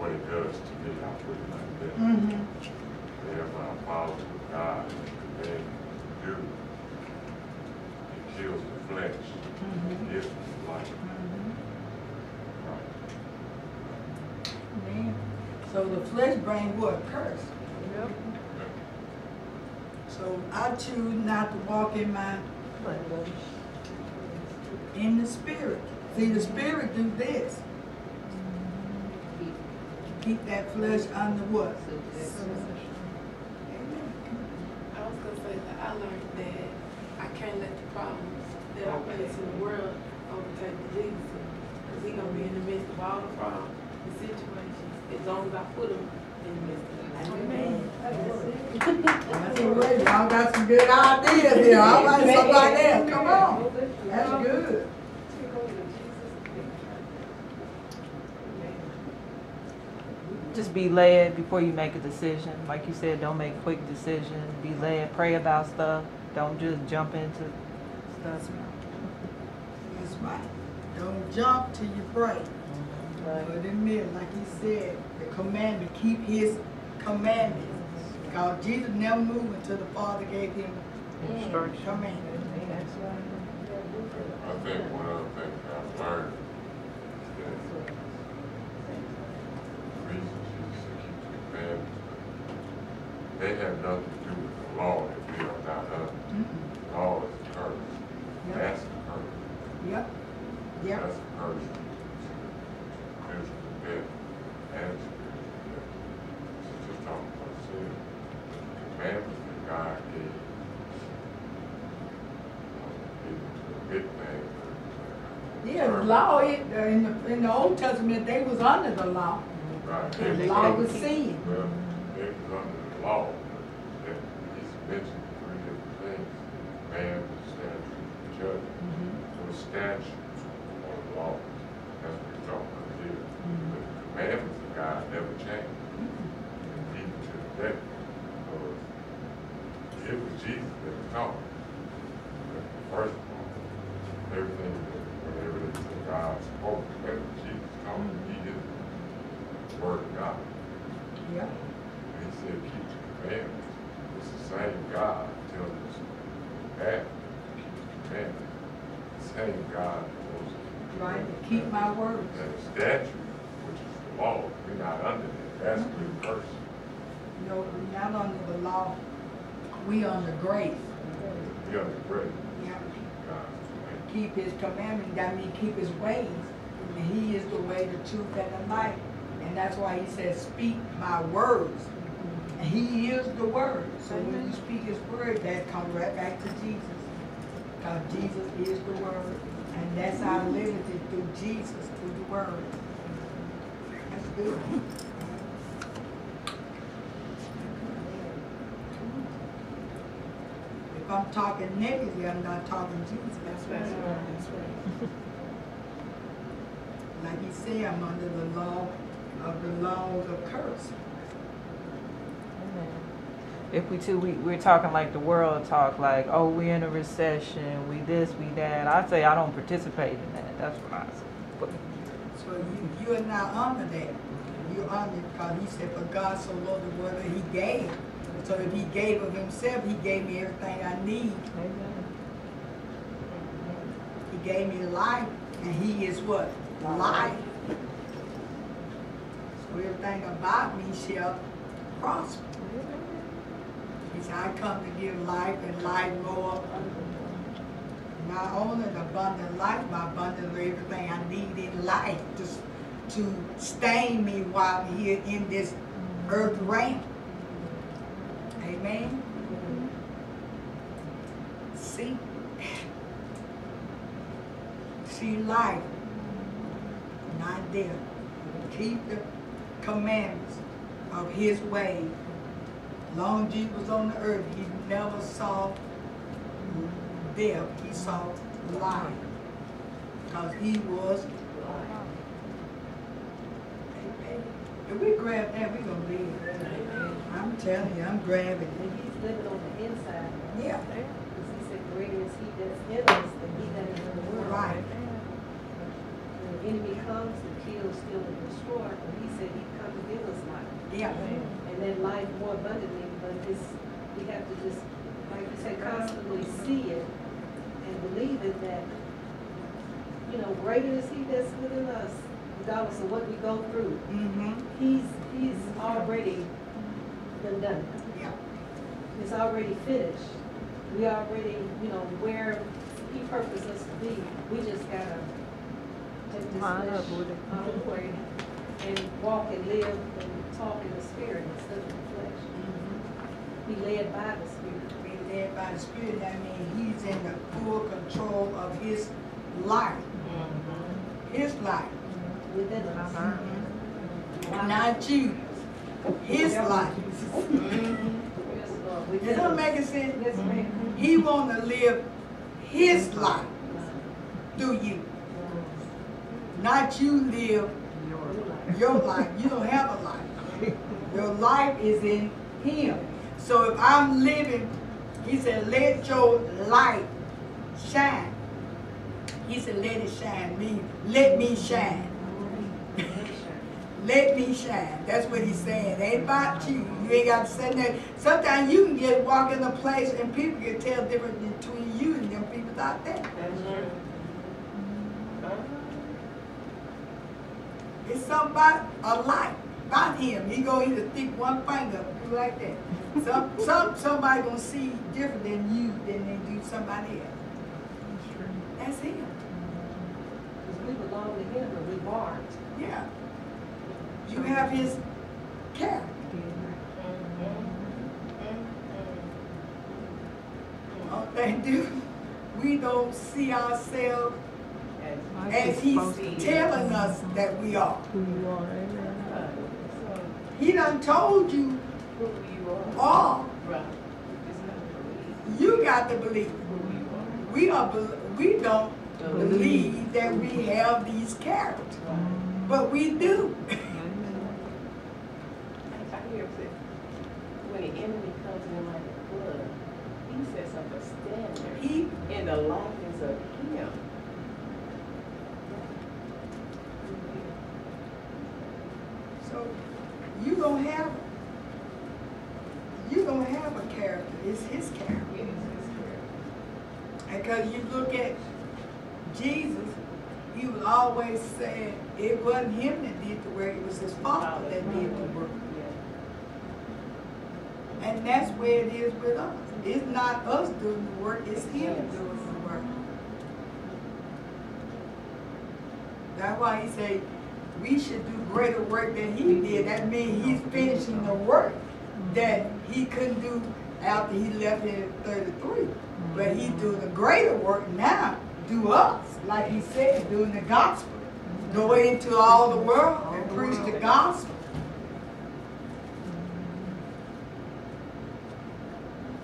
what it does to me, I put it like that. Mm-hmm. Thereby follow what God has commanded you to do. It kills the flesh, Mhm. gives it life. Right. Man. So the flesh bring what? Curse. Yep. So I choose not to walk in my, flesh. in the spirit. See, the spirit do this. Keep that flesh under what? Amen. I was gonna say that I learned that I can't let the problems that I face in the world overtake the Jesus. Cause he gonna be in the midst of all the problems, the situations, as long as I put him in the midst of it. Amen. Wait, y'all got some good ideas here. All right, somebody else, come on. That's good. Just be led before you make a decision. Like you said, don't make quick decisions. Be led, pray about stuff. Don't just jump into stuff. That's right. Don't jump till you pray. Mm-hmm. But admit, like he said, the commandment, keep his commandments. Because Jesus never moved until the Father gave him Instruction. commandments. I think one other thing I've learned is that the reason Jesus said keep the commandments, they have nothing to do with the law that we are not under. Mm-mm. Law is a curse. Yep. That's a curse. Yep, yep. That's a curse to physical death and spiritual death. So just talking about sin, the commandments that God gave, gave them to a big thing. Yeah, law, it, uh, in the, in the Old Testament, they was under the law. Right. And the law was sin. Well, it was under the law, mentioned three different things, commandments, statutes, judgment. Those statutes are the law, that's what we're talking about here. But the commandments of God never change, even to today. Because it was Jesus that was talking. But First of all, everything, that- whatever it is that God spoke, that was Jesus talking, he did the word of God. Yep. And he said, keep the commandments. It's the same God telling us that, keep the commandments. The same God that wants us to do Right, that. keep my words. That statute, which is the law, we're not under that, that's the curse. No, we not under the law. We under grace. We under grace, Yeah. Keep his commandments, that means keep his ways. And he is the way, the truth, and the life. And that's why he says, speak my words. And he is the word. So when you speak his word, that comes right back to Jesus. Because Jesus is the word. And that's our liberty through Jesus, through the word. That's good. If I'm talking negatively, I'm not talking to Jesus. That's right. That's right. Like he said, I'm under the law of the laws of curse. If we too, we, we're talking like the world talk, like, oh, we're in a recession, we this, we that. I say I don't participate in that. That's what I say. But So you, you are not under that. You're under, because he said, for God so loved the world that he gave. So if he gave of himself, he gave me everything I need. He gave me life, and he is what? Life. So everything about me shall prosper. He said, I come to give life and life more. Not only an abundant life, but abundant of everything I need in life to, to sustain me while I'm here in this earth realm. Amen. See? See life, not death. Keep the commandments of his way. Long Jesus was on the earth, he never saw death, he saw life. Because he was life. Amen. If we grab that, we're gonna live. I'm telling you, I'm grabbing it. And he's living on the inside. Yeah. Because he said, greater is he that's in us than he that is in the world. Right. When the enemy comes to kill, steal, and destroy, but he said he come to give us life. Yeah. And then life more abundantly, but it's, we have to just, like you said, constantly see it and believe it that, you know, greater is he that's within us, regardless of what we go through. Mm-hmm, He's, he's already done done yeah. It's already finished. We already, you know, where he purposed us to be. We just gotta take this flesh up with it. out of the way and walk and live and talk in the spirit instead of the flesh. Be led by the spirit. Be led by the Spirit, that means he's in the full control of his life, his life, within us. Mhm. not you, his life. Does that make sense? He wanna live his life through you, not you live your life. You don't have a life. Your life is in him. So if I'm living, he said, let your light shine. He said, let it shine. Me, let me shine. Let me shine. That's what he's saying. It ain't about you. You ain't got to say that. Sometimes you can get walk in a place and people can tell the difference between you and them people out there. That's true. Uh-huh. It's something about a light, about him. He gonna either stick one finger up, do like that. Some, some, somebody gonna see different than you than they do somebody else. That's him. Because we belong to him and we aren't. You have his character. Oh, they do. We don't see ourselves as he's telling us that we are. You. He done told you Who you are. all. Right. It's not believe You got to believe. you. We are, we don't believe that we have these characters, but we do. I hear it say, when the enemy comes in like a flood, he sets up a standard He, in the likeness of him. so you gonna have, you gonna have a character. It's his character. Yes, his character. Because you look at Jesus, he was always saying it wasn't him that did the work, it was his father that did the work. And that's where it is with us. It's not us doing the work, it's him doing the work. That's why he said we should do greater work than he did. That means he's finishing the work that he couldn't do after he left here at thirty-three. But he's mm-hmm. doing the greater work now, do us, like he said, doing the gospel. Go into all the world and preach the gospel.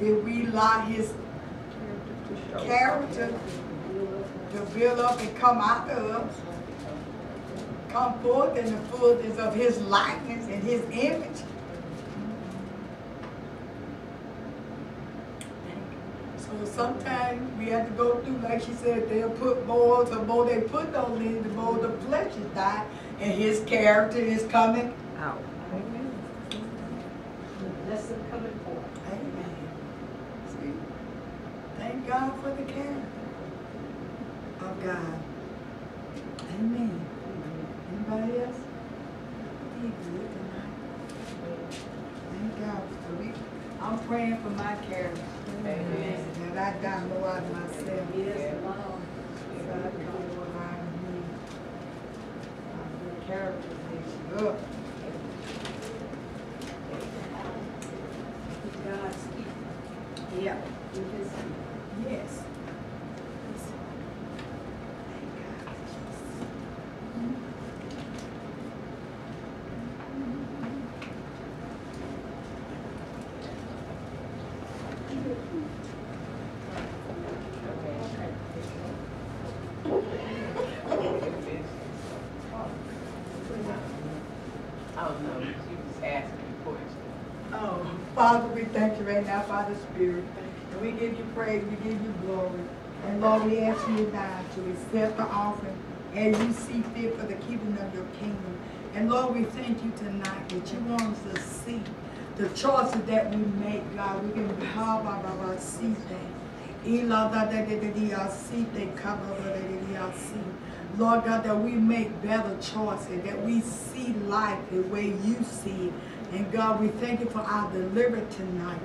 If we allow his character to build up and come out of us, come forth in the fullness of his likeness and his image. So sometimes we have to go through, like she said, they'll put more, the more they put those in, the more the flesh is dying, and his character is coming. Out. The lesson coming forth. Amen. See? Thank God for the care of God. Amen. Anybody else? He good tonight. Thank God. So we, I'm praying for my character. Amen. That I got more out of myself. Yes, Lord. So I come more out of me. The character makes you up. God speak Yeah. with his Yes. I don't know. Oh, Father, we thank you right now, Father Spirit. And we give you praise, we give you glory. And Lord, we ask you now to accept the offering as you see fit for the keeping of your kingdom. And Lord, we thank you tonight that you want us to see the choices that we make, God. We can how ba ba ba see Lord God, that we make better choices, that we see life the way you see it. And God, we thank you for our deliverance tonight.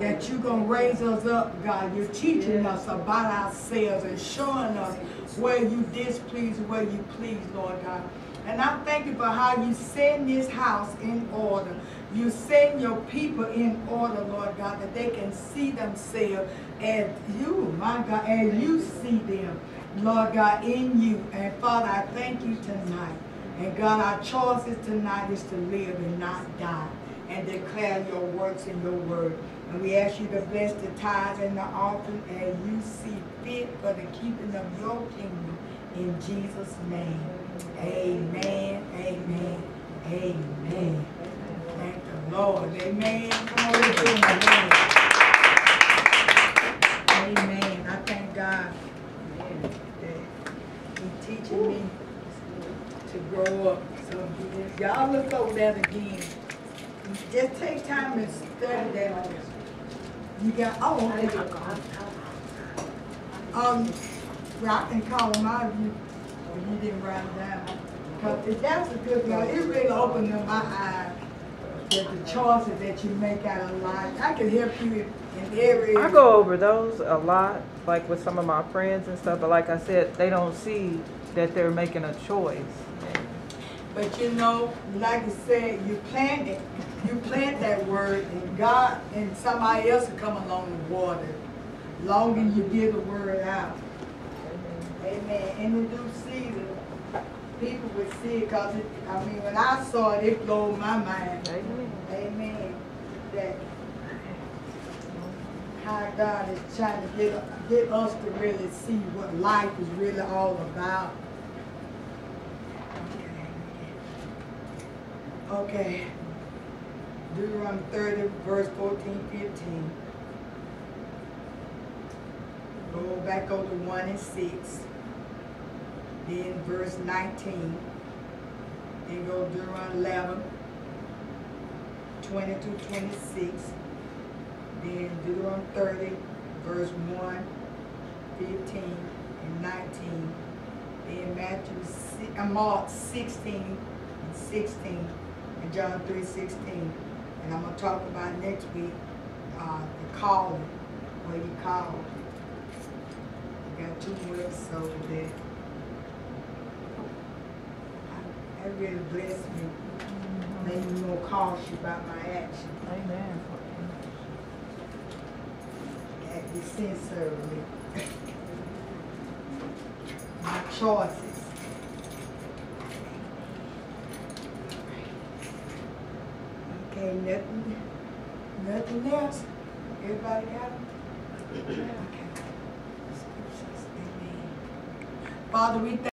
That you're going to raise us up, God. You're teaching us about ourselves and showing us where you displease, where you please, Lord God. And I thank you for how you send this house in order. You send your people in order, Lord God, that they can see themselves as you, my God, as you see them, Lord God, in you. And Father, I thank you tonight. And God, our choices tonight is to live and not die and declare your works in your word. And we ask you to bless the tithes and the offering as you see fit for the keeping of your kingdom. In Jesus' name. Amen. Amen. Amen. Thank the Lord. Amen. Come on, let's give him a hand. Amen. I thank God that He teaching me to grow up. So y'all look over that again. Just take time and study that. You got, oh, okay. Um, well, I can call them out if you, if you didn't write it down. Cause if that's a good thing. It really opened up my eyes that the choices that you make out of life. I can help you in, every. I go over those a lot, like with some of my friends and stuff, but like I said, they don't see that they're making a choice. But you know, like I said, you plant it, you plant that word, and God and somebody else will come along and water. it. Long as you get the word out. Amen. In the due season, people would see it, cause it, I mean, when I saw it, it blew my mind. Amen. Amen. That how God is trying to get, get us to really see what life is really all about. Okay. Deuteronomy thirty, verse 14, 15. Go back over to one and six. Then verse nineteen. Then go Deuteronomy eleven, twenty to twenty-six. Then Deuteronomy thirty, verse one, fifteen, and nineteen. Then Matthew, uh, Mark sixteen and sixteen, and John three sixteen. And I'm gonna talk about next week, uh, the calling, where you called. I got two more episodes there. I- That really blessed me, made me more cautious about my action. Amen. Act sincerely. My choices. Okay, nothing, nothing else? Everybody got it? Okay. Father, we thank